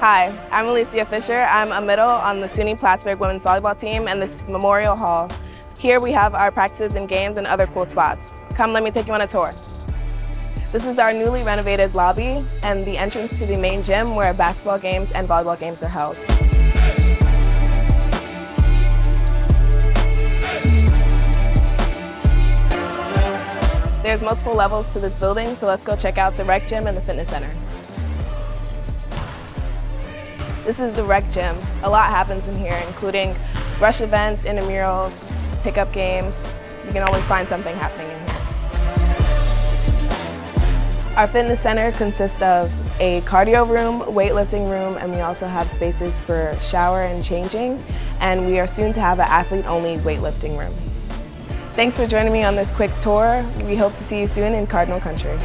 Hi, I'm Alicia Fisher. I'm a middle on the SUNY Plattsburgh women's volleyball team and this is Memorial Hall. Here we have our practices and games and other cool spots. Come, let me take you on a tour. This is our newly renovated lobby and the entrance to the main gym where basketball games and volleyball games are held. There's multiple levels to this building, so let's go check out the rec gym and the fitness center. This is the rec gym. A lot happens in here, including rush events, intramurals, pickup games. You can always find something happening in here. Our fitness center consists of a cardio room, weightlifting room, and we also have spaces for shower and changing. And we are soon to have an athlete-only weightlifting room. Thanks for joining me on this quick tour. We hope to see you soon in Cardinal Country.